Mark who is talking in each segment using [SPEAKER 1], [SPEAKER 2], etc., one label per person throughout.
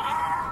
[SPEAKER 1] Ah!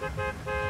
[SPEAKER 1] Thank